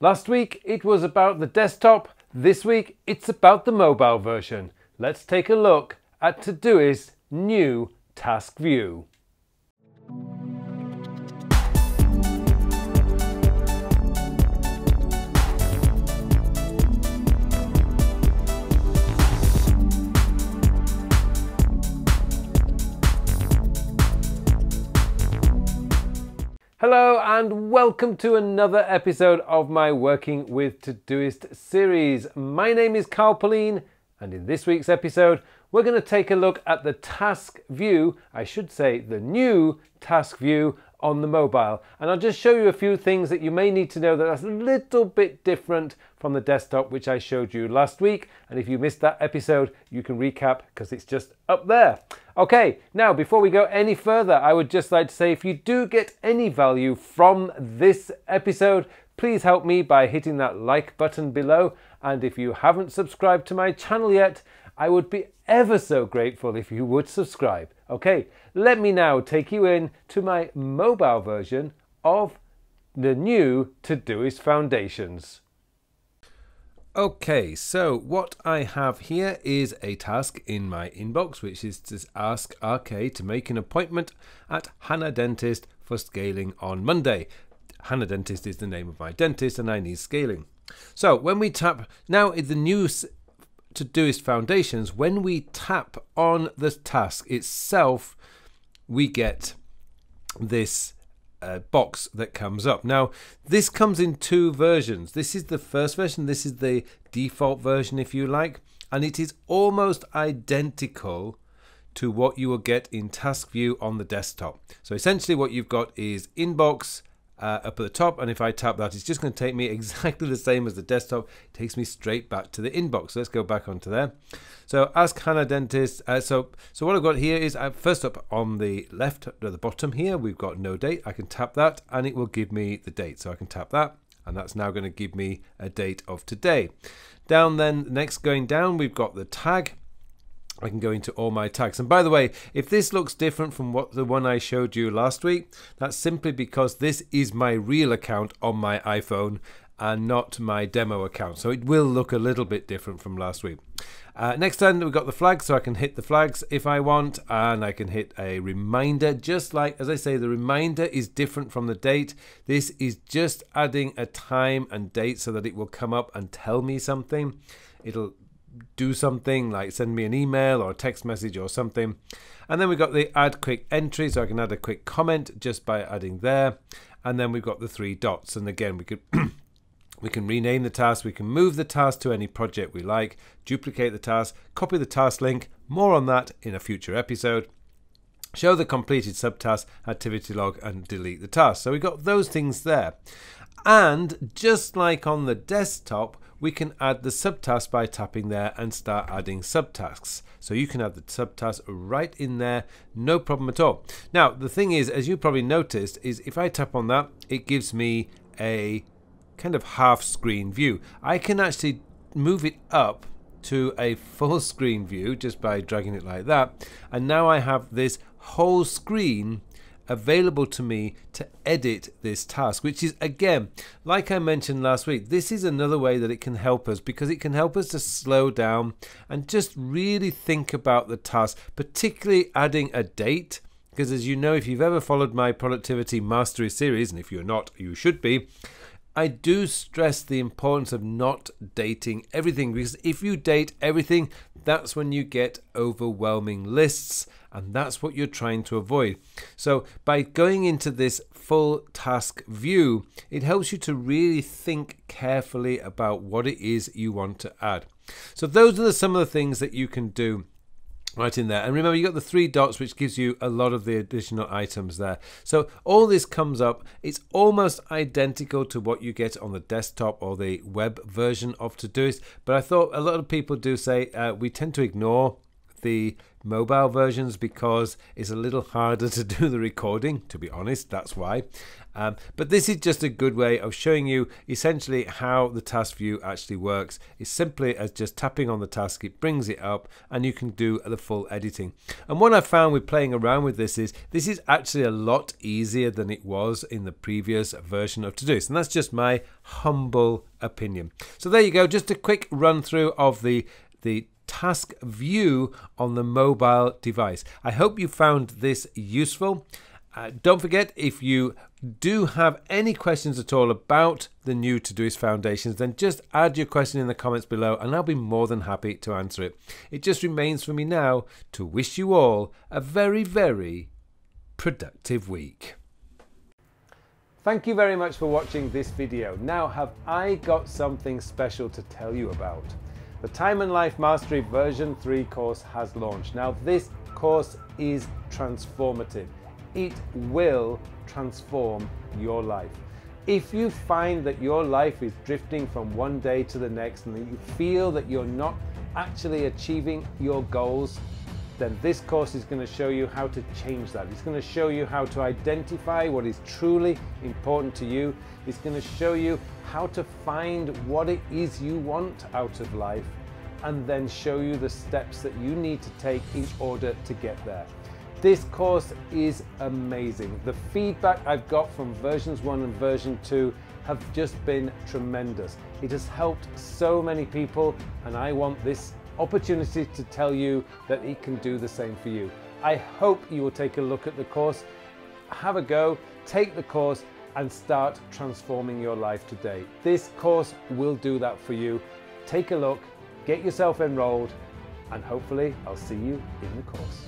Last week it was about the desktop, this week it's about the mobile version. Let's take a look at Todoist new task view. Hello and welcome to another episode of my Working with Todoist series. My name is Carl Pullein and in this week's episode we're going to take a look at the task view, I should say the new task view on the mobile. And I'll just show you a few things that you may need to know that are a little bit different from the desktop which I showed you last week. And if you missed that episode, you can recap because it's just up there. Okay, now before we go any further, I would just like to say if you do get any value from this episode, please help me by hitting that like button below. And if you haven't subscribed to my channel yet, I would be ever so grateful if you would subscribe. Okay, let me now take you in to my mobile version of the new Todoist Foundations. Okay, so what I have here is a task in my inbox, which is to ask RK to make an appointment at Hannah Dentist for scaling on Monday. Hannah Dentist is the name of my dentist and I need scaling. So when we tap, now in the new to Todoist Foundations, when we tap on the task itself, we get this uh, box that comes up. Now, this comes in two versions. This is the first version, this is the default version, if you like, and it is almost identical to what you will get in Task View on the desktop. So essentially what you've got is inbox, uh, up at the top and if I tap that it's just going to take me exactly the same as the desktop. It takes me straight back to the inbox. So let's go back onto there. So ask Hannah dentist uh, so so what I've got here is uh, first up on the left at the bottom here we've got no date. I can tap that and it will give me the date. So I can tap that and that's now going to give me a date of today. Down then next going down we've got the tag I can go into all my tags. And by the way, if this looks different from what the one I showed you last week, that's simply because this is my real account on my iPhone and not my demo account. So it will look a little bit different from last week. Uh, next time we've got the flags, so I can hit the flags if I want, and I can hit a reminder, just like, as I say, the reminder is different from the date. This is just adding a time and date so that it will come up and tell me something. It'll do something like send me an email or a text message or something. And then we've got the add quick entry, so I can add a quick comment just by adding there. And then we've got the three dots. And again, we could we can rename the task, we can move the task to any project we like, duplicate the task, copy the task link. More on that in a future episode. Show the completed subtask, activity log, and delete the task. So we've got those things there. And just like on the desktop, we can add the subtask by tapping there and start adding subtasks. So you can add the subtask right in there, no problem at all. Now, the thing is, as you probably noticed, is if I tap on that, it gives me a kind of half screen view. I can actually move it up to a full screen view just by dragging it like that. And now I have this whole screen available to me to edit this task, which is again, like I mentioned last week, this is another way that it can help us because it can help us to slow down and just really think about the task, particularly adding a date. Because as you know, if you've ever followed my productivity mastery series, and if you're not, you should be, I do stress the importance of not dating everything because if you date everything, that's when you get overwhelming lists, and that's what you're trying to avoid. So, by going into this full task view, it helps you to really think carefully about what it is you want to add. So, those are some of the things that you can do right in there. And remember, you got the three dots, which gives you a lot of the additional items there. So all this comes up. It's almost identical to what you get on the desktop or the web version of Todoist. But I thought a lot of people do say uh, we tend to ignore the mobile versions because it's a little harder to do the recording, to be honest. That's why. Um, but this is just a good way of showing you essentially how the task view actually works. It's simply as just tapping on the task, it brings it up and you can do the full editing. And what I found with playing around with this is this is actually a lot easier than it was in the previous version of Todoist. And that's just my humble opinion. So there you go, just a quick run through of the the task view on the mobile device. I hope you found this useful. Uh, don't forget, if you do have any questions at all about the new Todoist Foundations, then just add your question in the comments below and I'll be more than happy to answer it. It just remains for me now to wish you all a very, very productive week. Thank you very much for watching this video. Now have I got something special to tell you about. The Time and Life Mastery version 3 course has launched. Now this course is transformative it will transform your life. If you find that your life is drifting from one day to the next and that you feel that you're not actually achieving your goals, then this course is going to show you how to change that. It's going to show you how to identify what is truly important to you. It's going to show you how to find what it is you want out of life and then show you the steps that you need to take in order to get there. This course is amazing. The feedback I've got from versions 1 and version 2 have just been tremendous. It has helped so many people and I want this opportunity to tell you that it can do the same for you. I hope you will take a look at the course, have a go, take the course and start transforming your life today. This course will do that for you. Take a look, get yourself enrolled and hopefully I'll see you in the course.